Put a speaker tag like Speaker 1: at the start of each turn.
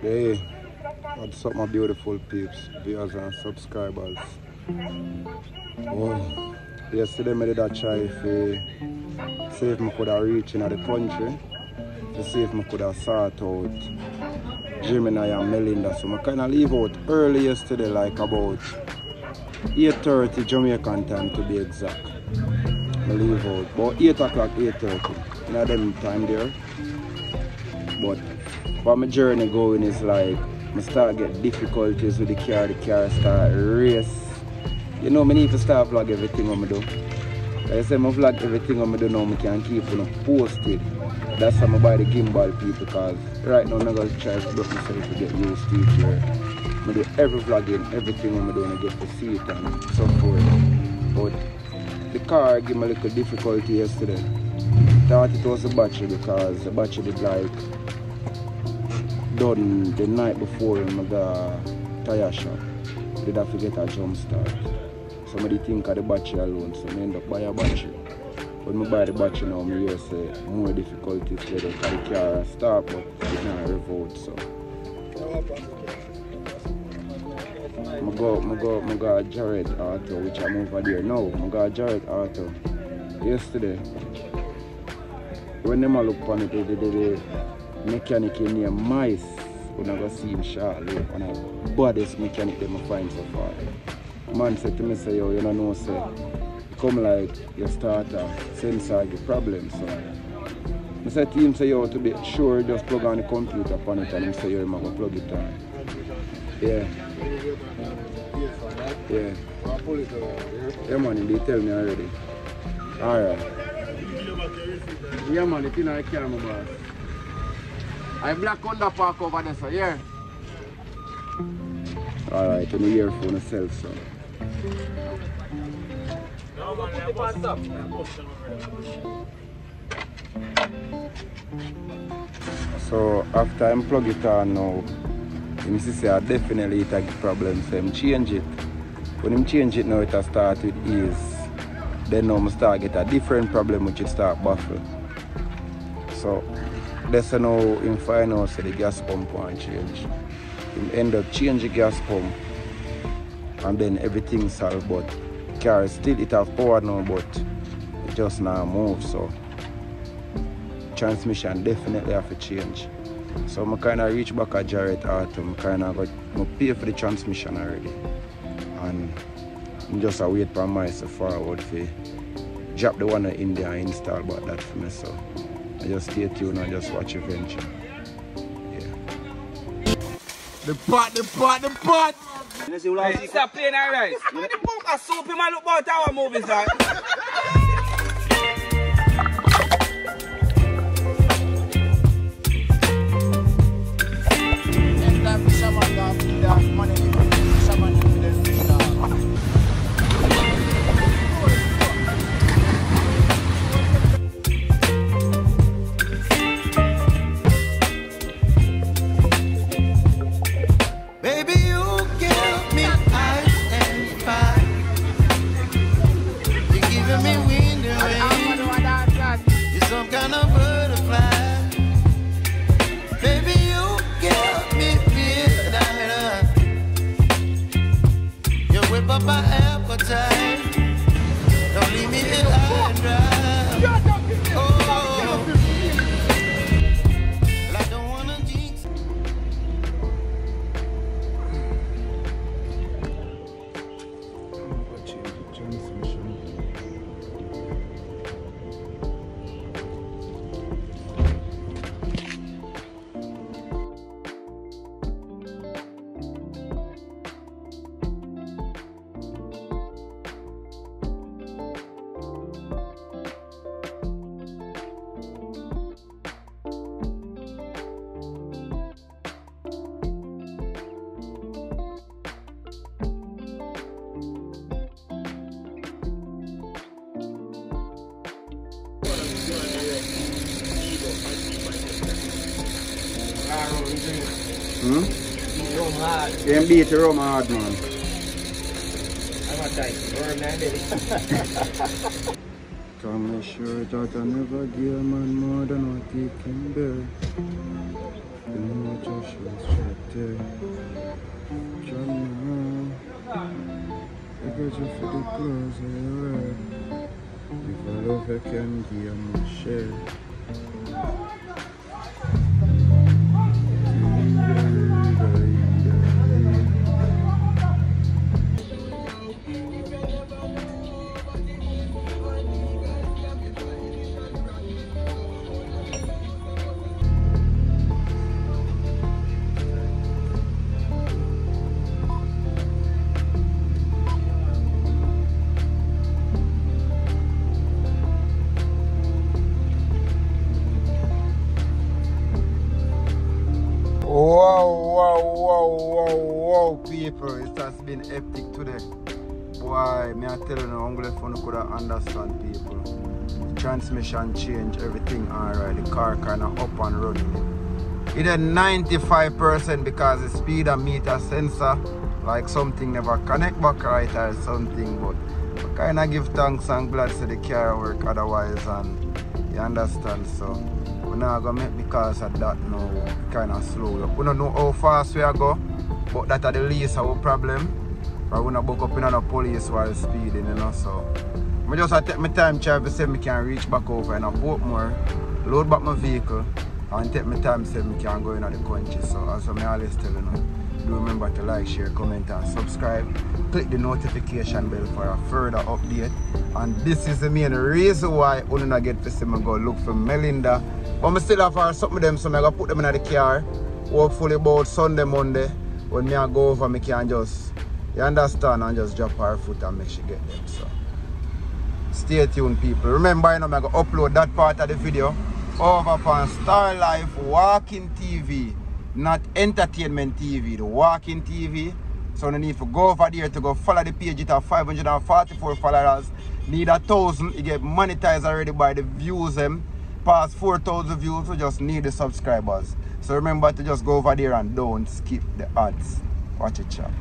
Speaker 1: Hey, what's up my beautiful peeps, viewers and subscribers. Oh, yesterday I did a try to see if I could have reached the country to see if I could have sort out Gemini and Melinda. So I kind of leave out early yesterday like about 8.30 Jamaican time to be exact. I leave out about 8 o'clock, 8.30. Now them time there. But for my journey going is like I start get difficulties with the car, the car start race. You know, I need to start vlog everything I do. Like I say, I vlog everything I do now, I can keep you know, posted. That's how I buy the gimbal people because right now I'm going to try to put myself to get used to it here. I do every vlogging, everything what I do and I get to see it and so forth. But the car gave me a little difficulty yesterday. Thought it was a battery because the battery did like done the night before in the tire shop. Did have to get a jump start. Somebody think of the battery alone, so I end up buying a battery. When I buy the battery now, I hear say more difficulties it because the car start but it not revolt so. I go, I go, I go Jared Auto, which I'm over there now. I go Jared Auto yesterday. When them a look on it, they, they, they, mechanic in near mice when I go see him shortly and I baddest mechanic them I find so far. Man said to me say yo you know know say come like your starter sensor get problem so I said to him say yo to be sure just plug on the computer upon it and him say yo I'm plug it on. Yeah. Yeah. Yeah man they tell me already. Alright. Yeah man it's in the camera boss. I black under park over there, so yeah. Alright, and the earphone itself, so. So after I plug it on now, you see I definitely it a problem, so I change it. When I change it now, it start with ease. Then now I start get a different problem which it start baffle. So that's how in final say the gas pump won't change. Him end up change the gas pump and then everything solved but car still it have power now but it just now move so transmission definitely have to change. So I kind of reach back at Jarrett Auto, I kind of got I pay for the transmission already and I'm just a wait for myself forward for drop the one in there install but that for me so I just stay tuned and just watch eventually. Yeah.
Speaker 2: The pot, the pot, the pot!
Speaker 3: Hey, stop playing alright. You know the book a soup him and look about our movies like.
Speaker 1: Hmm? Can't beat the rum hard, man. Come make sure that I never give a man more than what he can bear. You know what you should tell. John, I got you for the clothes I wear. If I love you, can give me share. It has been epic today. Boy, me I tell you if you could understand people. Transmission change, everything alright. The car kind of up and running. It had 95% because the speedometer sensor, like something never connect back right or something. But I kind of give thanks and glad to the car work otherwise. And you understand, so we're not gonna make because of that now kind of slow. We don't know how fast we are go, but that are the least our problem. But we not book up in the police while speeding, you know. So I just I take my time try to if I can reach back over in a boat more, load back my vehicle, and take my time if I can go in the country. So as I always tell you know, do remember to like, share, comment and subscribe. Click the notification bell for a further update. And this is the main reason why I not get to see me go look for Melinda. But I still have her something of them, so I'm to put them in the car. Hopefully about Sunday, Monday, when me I go over, I can just, you understand, and just drop her foot and make she get them. So stay tuned people. Remember, you know, going to upload that part of the video over on Star Life Walking TV, not Entertainment TV, the Walking TV. So no need to go over there to go follow the page. It have 544 followers. Need a thousand. You get monetized already by the views them. Past 4,000 views. We just need the subscribers. So remember to just go over there and don't skip the ads. Watch it, chap.